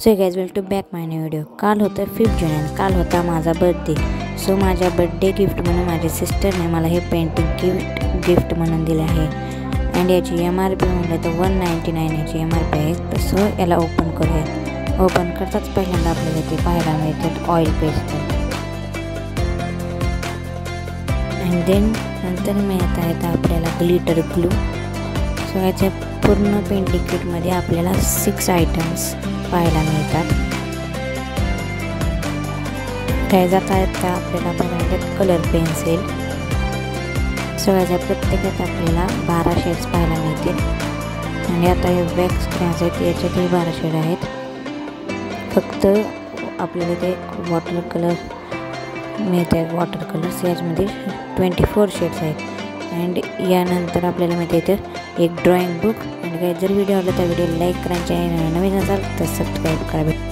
So guys well to back my new video काल होतं fifth June आणि काल होता माझा बर्थडे सो माझ्या बड्डे गिफ्ट म्हणून माझ्या सिस्टरने मला हे पेंटिंग गिफ्ट गिफ्ट म्हणून दिले आहे. अँड याची एम आर पी म्हणलं तर वन नाईंटी नाईन याची एम आर पी आहे. तर सो याला ओपन करूया. ओपन करताच पहिल्यांदा आपल्याला ते पाहायला मिळतात ऑइल पेस्ट अँड देन नंतर मिळत आहेत आपल्याला ग्लिटर ग्लू सो याच्या पूर्ण पेंटिंग किटमध्ये आपल्याला सिक्स आयटम्स पाहायला मिळतात. काय जात आहेत का आपल्याला पाहायला कलर पेन्सिल सगळ्याच्या प्रत्येकात आपल्याला बारा शेड्स पाहायला मिळतील. आणि आता हे वॅक्स क्रेन्स आहेत याच्यातही बारा शेड आहेत. फक्त आपल्याला ते वॉटर कलर मिळत आहेत वॉटर कलर्स याच्यामध्ये ट्वेंटी फोर शेड्स आहेत. अँड यानंतर आपल्याला माहिती तर एक ड्रॉइंग बुक आणि काय जर व्हिडिओ आवडला तर व्हिडिओ लाईक करायचे नवीन असाल तर सबस्क्राईब करावे